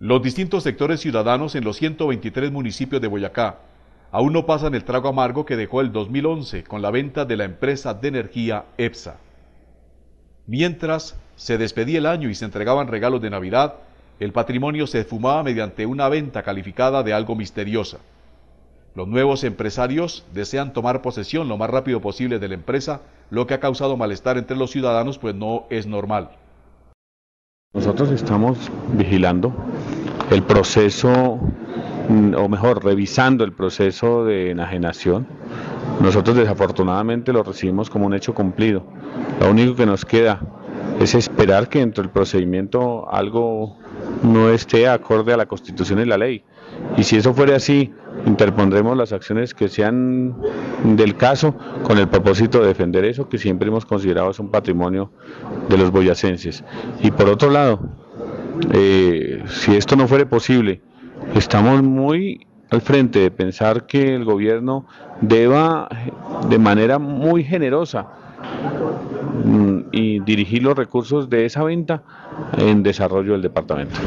Los distintos sectores ciudadanos en los 123 municipios de Boyacá aún no pasan el trago amargo que dejó el 2011 con la venta de la empresa de energía EPSA. Mientras se despedía el año y se entregaban regalos de Navidad, el patrimonio se fumaba mediante una venta calificada de algo misteriosa. Los nuevos empresarios desean tomar posesión lo más rápido posible de la empresa, lo que ha causado malestar entre los ciudadanos, pues no es normal. Nosotros estamos vigilando el proceso, mm, o mejor, revisando el proceso de enajenación. Nosotros desafortunadamente lo recibimos como un hecho cumplido. Lo único que nos queda es esperar que dentro del procedimiento algo no esté acorde a la Constitución y la ley. Y si eso fuera así, interpondremos las acciones que sean del caso con el propósito de defender eso que siempre hemos considerado es un patrimonio de los boyacenses. Y por otro lado, eh, si esto no fuera posible, estamos muy al frente de pensar que el gobierno deba de manera muy generosa mm, y dirigir los recursos de esa venta en desarrollo del departamento.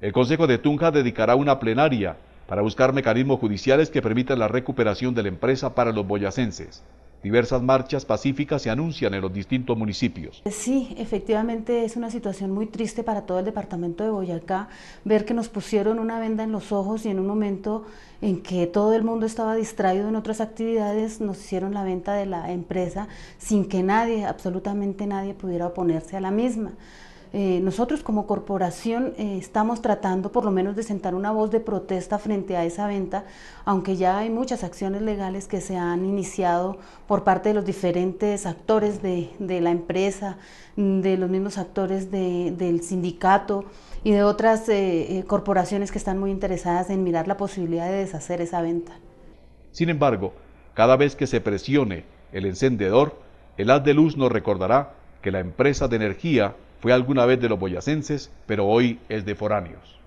El Consejo de Tunja dedicará una plenaria para buscar mecanismos judiciales que permitan la recuperación de la empresa para los boyacenses. Diversas marchas pacíficas se anuncian en los distintos municipios. Sí, efectivamente es una situación muy triste para todo el departamento de Boyacá, ver que nos pusieron una venda en los ojos y en un momento en que todo el mundo estaba distraído en otras actividades, nos hicieron la venta de la empresa sin que nadie, absolutamente nadie, pudiera oponerse a la misma. Eh, nosotros como corporación eh, estamos tratando por lo menos de sentar una voz de protesta frente a esa venta, aunque ya hay muchas acciones legales que se han iniciado por parte de los diferentes actores de, la empresa, de los mismos actores del sindicato y de otras eh, corporaciones que están muy interesadas en mirar la posibilidad de deshacer esa venta. Sin embargo, cada vez que se presione el encendedor, el haz de luz nos recordará que la empresa de energía fue alguna vez de los boyacenses, pero hoy es de foráneos.